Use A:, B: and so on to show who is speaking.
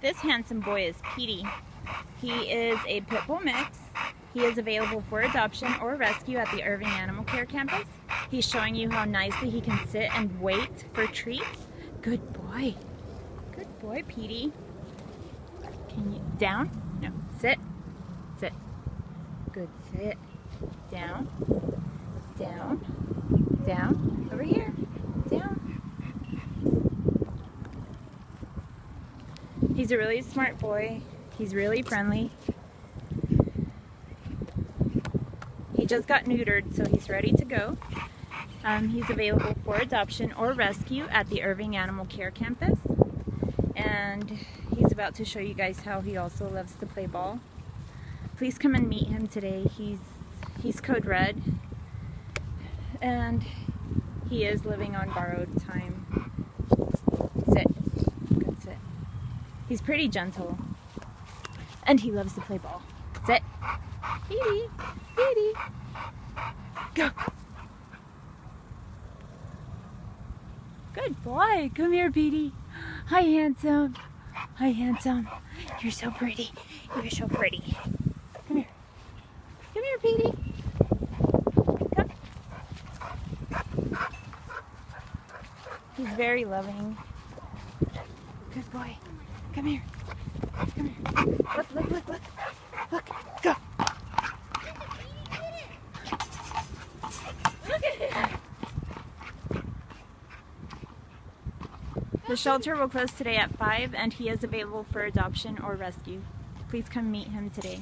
A: This handsome boy is Pedey. He is a pit bull mix. He is available for adoption or rescue at the Irving Animal Care Campus. He's showing you how nicely he can sit and wait for treats. Good boy. Good boy, Pedey. Can you, down? No, sit, sit. Good, sit. Down, down, down, over here, down. He's a really smart boy. He's really friendly. He just got neutered, so he's ready to go. Um, he's available for adoption or rescue at the Irving Animal Care Campus. And he's about to show you guys how he also loves to play ball. Please come and meet him today. He's, he's code red. And he is living on borrowed time. He's pretty gentle. And he loves to play ball. Sit. Pedey. Pedey. Go. Good boy. Come here, Pedey. Hi, handsome. Hi, handsome. You're so pretty. You're so pretty. Come here. Come here, Pedey. Come. He's very loving. Good boy. Come here. Come here. Look, look, look, look. Look. Go. Look at him. The shelter will close today at 5 and he is available for adoption or rescue. Please come meet him today.